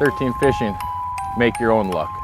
13 Fishing. Make your own luck.